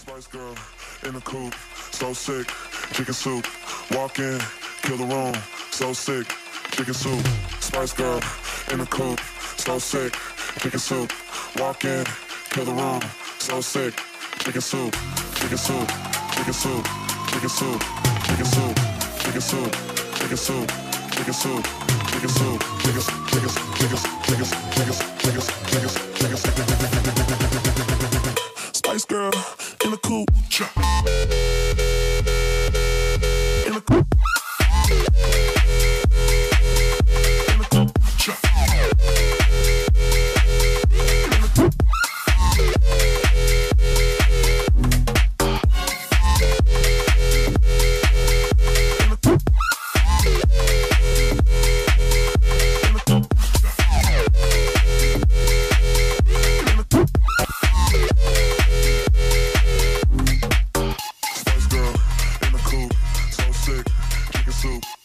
Spice girl in the coop, so sick. Chicken soup, walk in, kill the room, so sick. Chicken soup, Spice girl in the coop, so sick. Chicken soup, walk in, kill the room, so sick. Chicken soup, chicken soup, chicken soup, chicken soup, chicken soup, chicken soup, chicken soup, chicken soup, chicken soup, chicken chicken chicken chicken chicken chicken chicken in the coop. soup.